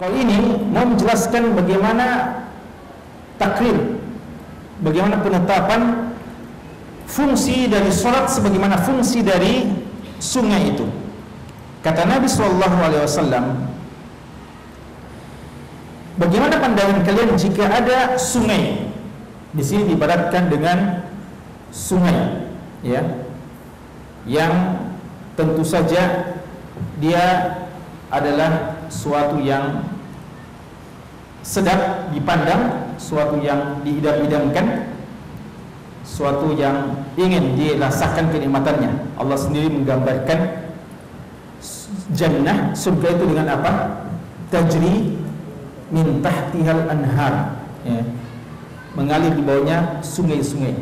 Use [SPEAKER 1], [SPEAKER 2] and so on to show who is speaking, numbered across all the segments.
[SPEAKER 1] Kalau ini mau menjelaskan bagaimana takrir, bagaimana penetapan fungsi dari sholat sebagaimana fungsi dari sungai itu. Kata Nabi Shallallahu Alaihi Wasallam, bagaimana pandangan kalian jika ada sungai? Di sini dibaratkan dengan sungai, ya, yang tentu saja dia adalah suatu yang sedap dipandang, suatu yang diidam-idamkan, suatu yang ingin dirasakan kenikmatannya. Allah sendiri menggambarkan jannah surga itu dengan apa? Tajri min tahtihal anhar. Ya. Mengalir di bawahnya sungai-sungai.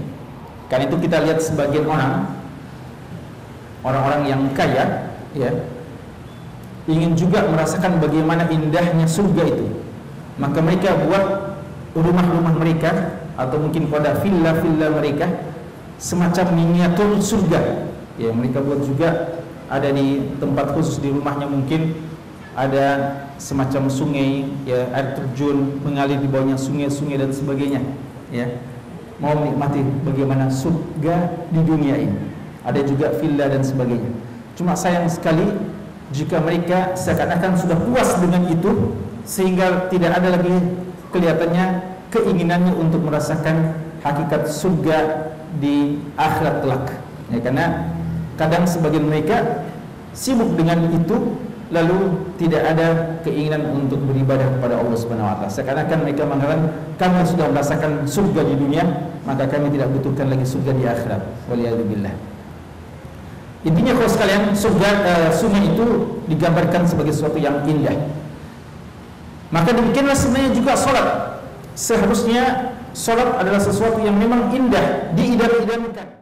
[SPEAKER 1] Karena itu kita lihat sebagian orang orang-orang yang kaya ya ingin juga merasakan bagaimana indahnya surga itu. Maka mereka buat rumah-rumah mereka atau mungkin pada villa-villa mereka semacam miniatur surga. Ya mereka buat juga ada di tempat khusus di rumahnya mungkin ada semacam sungai ya air terjun mengalir di bawahnya sungai-sungai dan sebagainya ya. Mau menikmati bagaimana surga di dunia ini. Ada juga villa dan sebagainya. Cuma sayang sekali jika mereka seakan-akan sudah puas dengan itu sehingga tidak ada lagi kelihatannya keinginannya untuk merasakan hakikat surga di akhirat kelak ya, karena kadang sebagian mereka sibuk dengan itu lalu tidak ada keinginan untuk beribadah kepada Allah Subhanahu wa taala. Seakan-akan mereka mengatakan kami sudah merasakan surga di dunia, maka kami tidak butuhkan lagi surga di akhirat. Waliyadzubillah. Intinya kalau sekalian surga uh, sungai itu digambarkan sebagai sesuatu yang indah. Maka demikianlah sebenarnya juga solat. Seharusnya solat adalah sesuatu yang memang indah, diidam-idamkan.